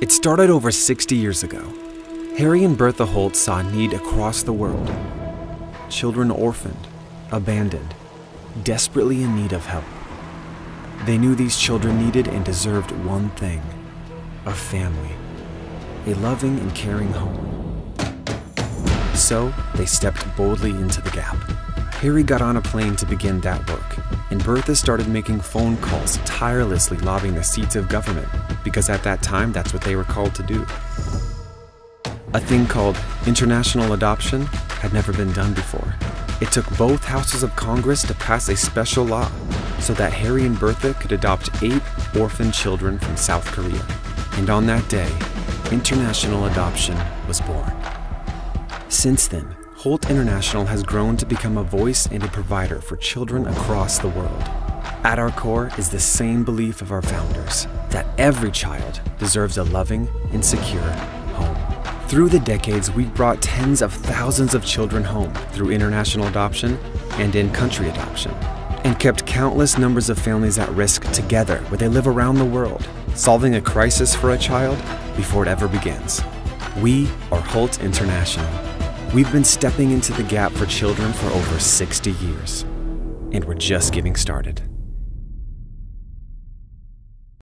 It started over 60 years ago. Harry and Bertha Holt saw need across the world. Children orphaned, abandoned, desperately in need of help. They knew these children needed and deserved one thing a family, a loving and caring home. So they stepped boldly into the gap. Harry got on a plane to begin that work, and Bertha started making phone calls, tirelessly lobbying the seats of government, because at that time that's what they were called to do. A thing called international adoption had never been done before. It took both houses of Congress to pass a special law so that Harry and Bertha could adopt eight orphan children from South Korea. And on that day, international adoption was born. Since then, Holt International has grown to become a voice and a provider for children across the world. At our core is the same belief of our founders that every child deserves a loving and secure home. Through the decades, we've brought tens of thousands of children home through international adoption and in country adoption, and kept countless numbers of families at risk together where they live around the world, solving a crisis for a child before it ever begins. We are Holt International. We've been stepping into the gap for children for over 60 years, and we're just getting started.